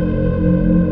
Música